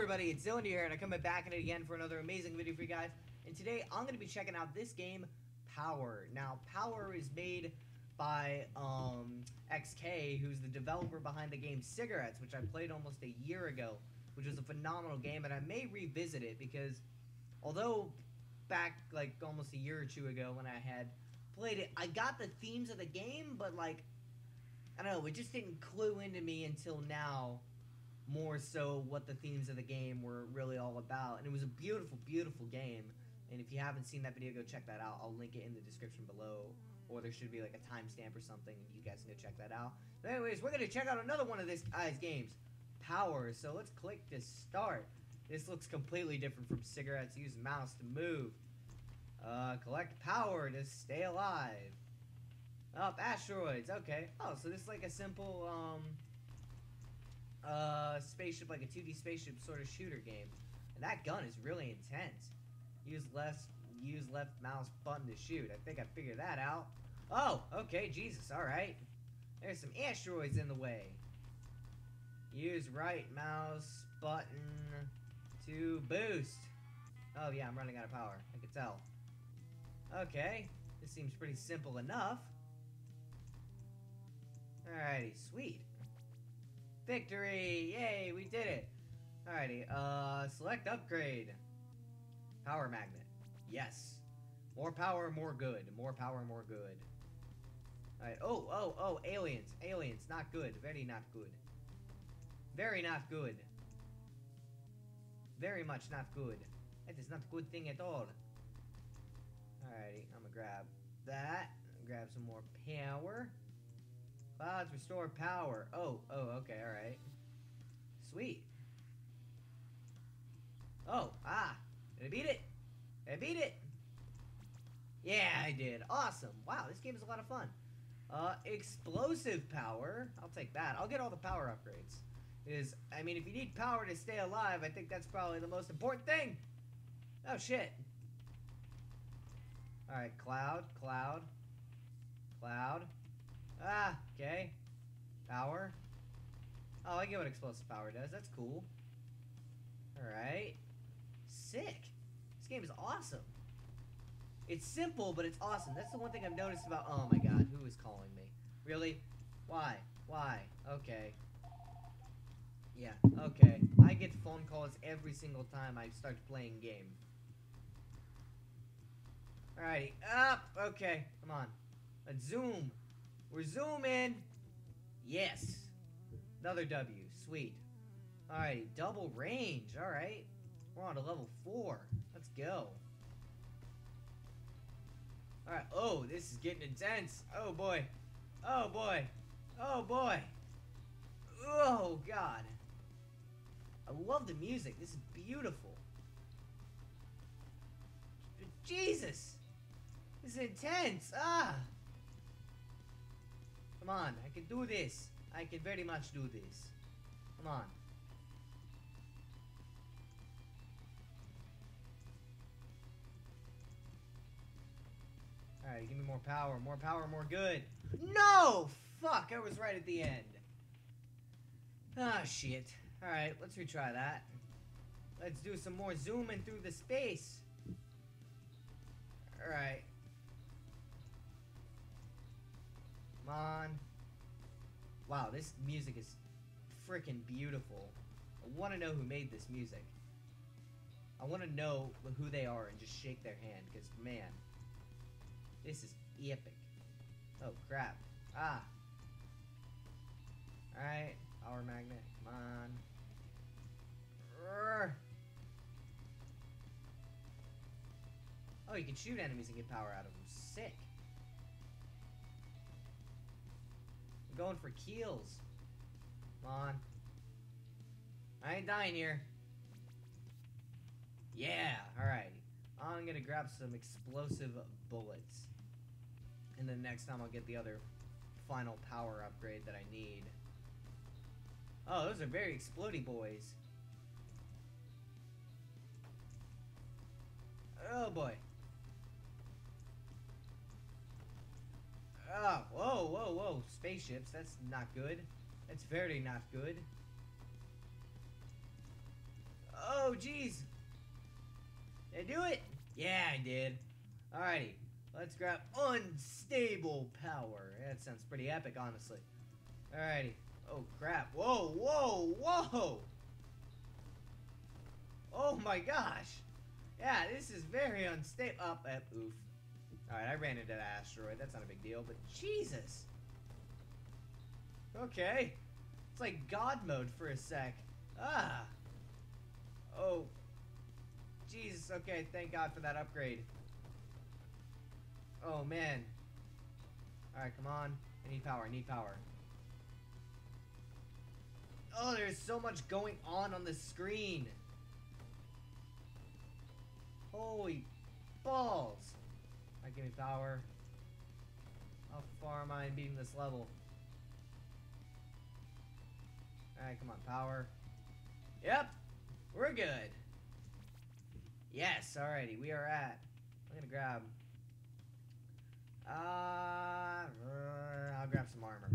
everybody, it's Dylan here, and I'm coming back at it again for another amazing video for you guys. And today, I'm going to be checking out this game, Power. Now, Power is made by um, XK, who's the developer behind the game Cigarettes, which I played almost a year ago, which was a phenomenal game, and I may revisit it because although back like almost a year or two ago when I had played it, I got the themes of the game, but like I don't know, it just didn't clue into me until now more so what the themes of the game were really all about. And it was a beautiful, beautiful game. And if you haven't seen that video, go check that out. I'll link it in the description below. Or there should be like a timestamp or something, and you guys can go check that out. But anyways, we're gonna check out another one of this guy's games, Power. So let's click to start. This looks completely different from cigarettes. Use mouse to move. Uh, collect power to stay alive. Up asteroids. Okay. Oh, so this is like a simple um uh, spaceship, like a 2D spaceship sort of shooter game. And that gun is really intense. Use left, use left mouse button to shoot. I think I figured that out. Oh, okay, Jesus, alright. There's some asteroids in the way. Use right mouse button to boost. Oh yeah, I'm running out of power. I can tell. Okay, this seems pretty simple enough. Alrighty, sweet. Victory! Yay, we did it! Alrighty, uh, select upgrade. Power magnet. Yes. More power, more good. More power, more good. Alright, oh, oh, oh, aliens. Aliens, not good. Very not good. Very not good. Very much not good. That is not a good thing at all. Alrighty, I'm gonna grab that. Grab some more power. Clouds restore power. Oh, oh, okay, alright. Sweet. Oh, ah. Did I beat it? Did I beat it? Yeah, I did. Awesome. Wow, this game is a lot of fun. Uh, explosive power. I'll take that. I'll get all the power upgrades. Is I mean, if you need power to stay alive, I think that's probably the most important thing. Oh, shit. Alright, cloud, cloud, cloud. Ah, okay. Power. Oh, I get what explosive power does. That's cool. Alright. Sick. This game is awesome. It's simple, but it's awesome. That's the one thing I've noticed about... Oh my god, who is calling me? Really? Why? Why? Okay. Yeah, okay. I get phone calls every single time I start playing game. Alrighty. Up! Okay, come on. Let's zoom. We're zooming. Yes. Another W. Sweet. Alright, double range. Alright. We're on to level 4. Let's go. Alright. Oh, this is getting intense. Oh, boy. Oh, boy. Oh, boy. Oh, God. I love the music. This is beautiful. Jesus. This is intense. Ah. Come on, I can do this. I can very much do this. Come on. Alright, give me more power. More power, more good. No! Fuck, I was right at the end. Ah, shit. Alright, let's retry that. Let's do some more zooming through the space. Alright. Come on. Wow, this music is freaking beautiful. I want to know who made this music. I want to know who they are and just shake their hand, because, man, this is epic. Oh, crap. Ah. Alright, power magnet, come on. Urgh. Oh, you can shoot enemies and get power out of them. Sick. Going for keels. Come on. I ain't dying here. Yeah, alright. I'm gonna grab some explosive bullets. And then next time I'll get the other final power upgrade that I need. Oh, those are very exploding boys. Oh boy. Oh, whoa, whoa, whoa. Spaceships, that's not good. That's very not good. Oh, jeez. Did I do it? Yeah, I did. Alrighty. Let's grab unstable power. That sounds pretty epic, honestly. Alrighty. Oh, crap. Whoa, whoa, whoa! Oh my gosh. Yeah, this is very unstable. Up, oof. Alright, I ran into that asteroid. That's not a big deal, but Jesus. Okay. It's like God mode for a sec. Ah. Oh. Jesus, okay, thank God for that upgrade. Oh, man. Alright, come on. I need power, I need power. Oh, there's so much going on on the screen. Holy balls. Alright, give me power. How far am I in beating this level? Alright, come on, power. Yep, we're good. Yes, alrighty, we are at. I'm gonna grab. Uh, I'll grab some armor.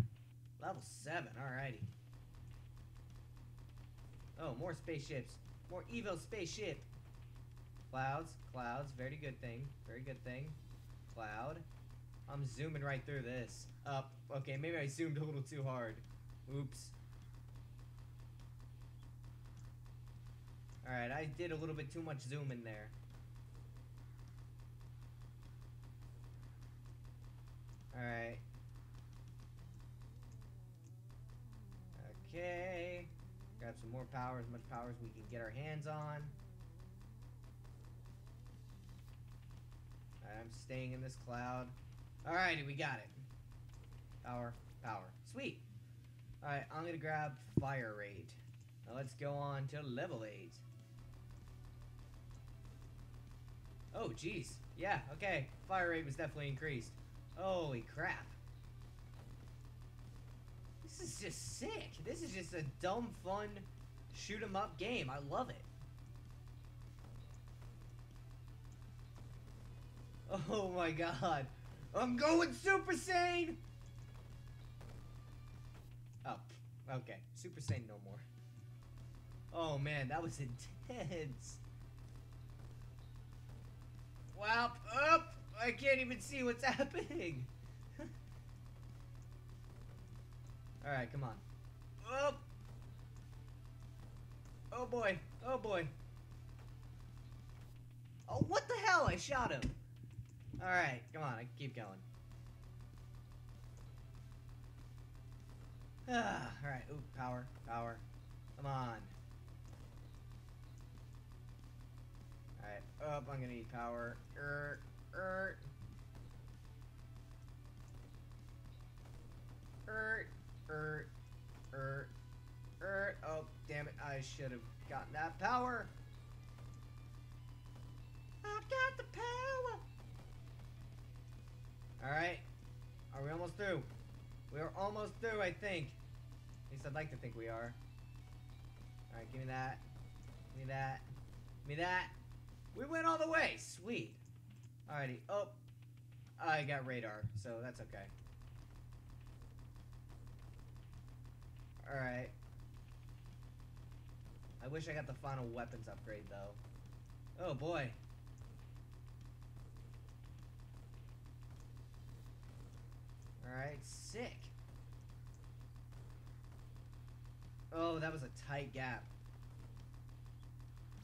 Level 7, alrighty. Oh, more spaceships. More evil spaceship. Clouds, clouds, very good thing. Very good thing. Cloud. I'm zooming right through this. Up. Okay, maybe I zoomed a little too hard. Oops. Alright, I did a little bit too much zoom in there. Alright. Okay. Grab some more power, as much power as we can get our hands on. I'm staying in this cloud. Alrighty, we got it. Power, power. Sweet. Alright, I'm gonna grab fire rate. Now let's go on to level 8. Oh, jeez. Yeah, okay. Fire rate was definitely increased. Holy crap. This is just sick. This is just a dumb, fun, shoot 'em up game. I love it. Oh my god. I'm going Super Saiyan! Oh, okay. Super Saiyan no more. Oh man, that was intense. Wow, up! I can't even see what's happening. Alright, come on. Up! Oh boy, oh boy. Oh, what the hell? I shot him. Alright, come on, I keep going. Ah, alright, ooh, power, power. Come on. Alright, up, I'm gonna need power. Er, er. Er, er, er, er. Oh, damn it, I should have gotten that power. I've got the power. Alright. Are we almost through? We are almost through, I think. At least I'd like to think we are. Alright, give me that. Give me that. Give me that. We went all the way. Sweet. Alrighty. Oh. I got radar, so that's okay. Alright. I wish I got the final weapons upgrade, though. Oh, boy. Alright, sick. Oh, that was a tight gap.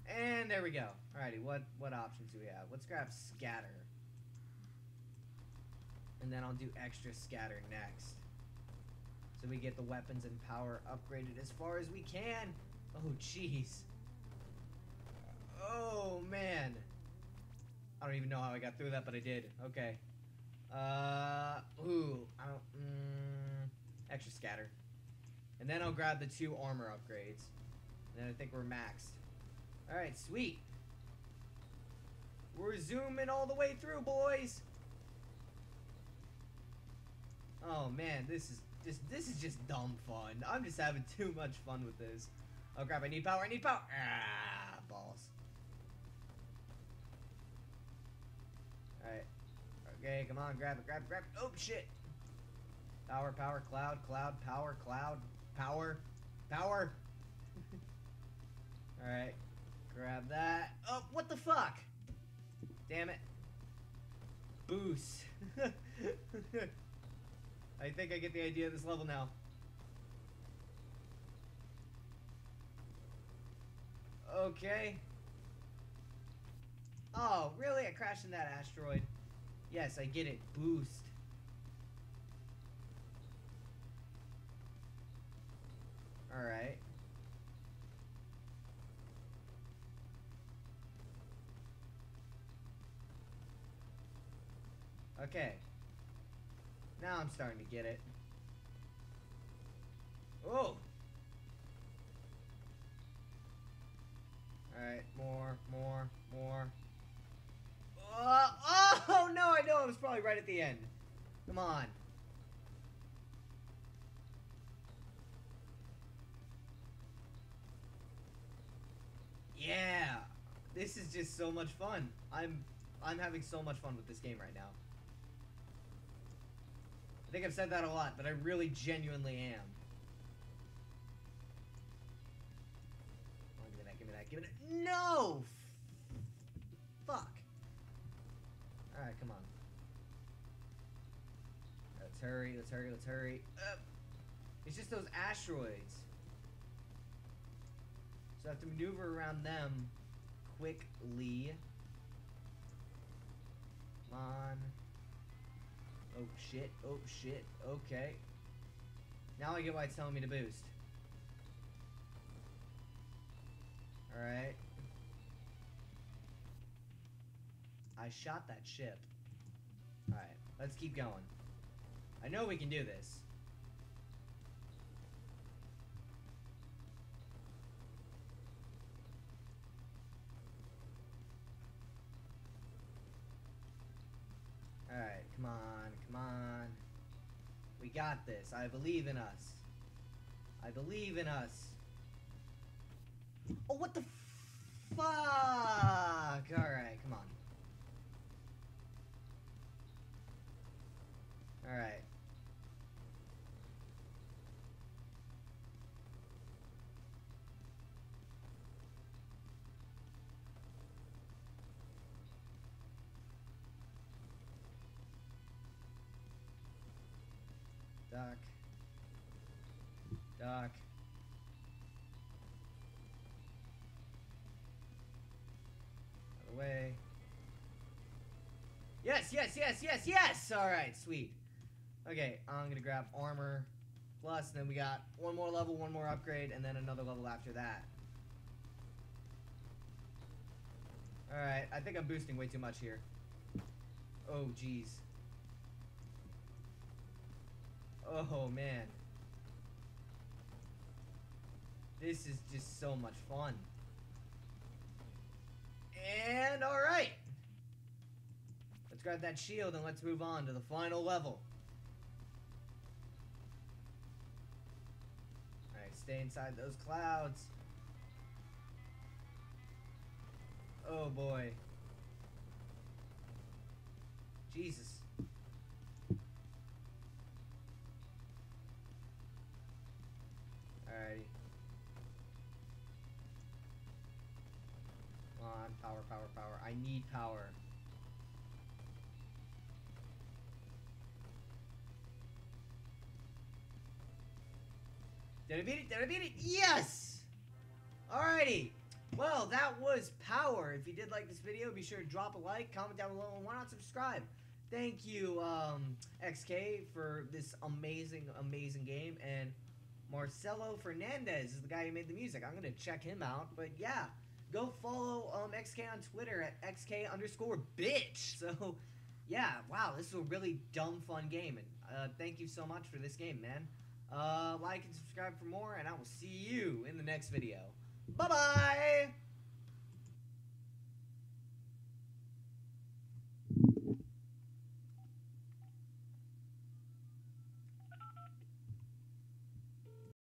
And there we go. Alrighty, what, what options do we have? Let's grab scatter. And then I'll do extra scatter next. So we get the weapons and power upgraded as far as we can. Oh, jeez. Oh, man. I don't even know how I got through that, but I did. Okay. Uh, ooh, I don't, mm, extra scatter. And then I'll grab the two armor upgrades. And then I think we're maxed. Alright, sweet. We're zooming all the way through, boys. Oh man, this is just this is just dumb fun. I'm just having too much fun with this. Oh crap, I need power, I need power. Ah, balls. Okay, come on, grab it, grab it, grab it. Oh, shit. Power, power, cloud, cloud, power, cloud, power, power. Alright. Grab that. Oh, what the fuck? Damn it. Boost. I think I get the idea of this level now. Okay. Oh, really? I crashed in that asteroid. Yes, I get it. Boost. Alright. Okay. Now I'm starting to get it. Oh! Alright, more, more, more. Oh, no, I know it was probably right at the end. Come on. Yeah! This is just so much fun. I'm I'm having so much fun with this game right now. I think I've said that a lot, but I really genuinely am. Give me that, give me that, give me that. No! Fuck. Come on. Let's hurry, let's hurry, let's hurry. Uh, it's just those asteroids. So I have to maneuver around them quickly. Come on. Oh shit, oh shit, okay. Now I get why it's telling me to boost. Alright. I shot that ship. Alright, let's keep going. I know we can do this. Alright, come on, come on. We got this. I believe in us. I believe in us. Oh, what the fuck? Alright. Duck. Duck. Out of the way. Yes, yes, yes, yes, yes! Alright, sweet. Okay, I'm gonna grab armor. Plus, then we got one more level, one more upgrade, and then another level after that. Alright, I think I'm boosting way too much here. Oh, jeez. Oh, man. This is just so much fun. And, alright. Let's grab that shield and let's move on to the final level. Alright, stay inside those clouds. Oh boy. Jesus. On, power, power, power. I need power. Did I beat it? Did I beat it? Yes! Alrighty. Well, that was Power. If you did like this video, be sure to drop a like, comment down below, and why not subscribe? Thank you, um, XK, for this amazing, amazing game. And Marcelo Fernandez is the guy who made the music. I'm going to check him out. But yeah, go follow um, XK on Twitter at XK underscore bitch. So yeah, wow, this is a really dumb, fun game. And uh, thank you so much for this game, man. Uh, like and subscribe for more, and I will see you in the next video. Bye-bye!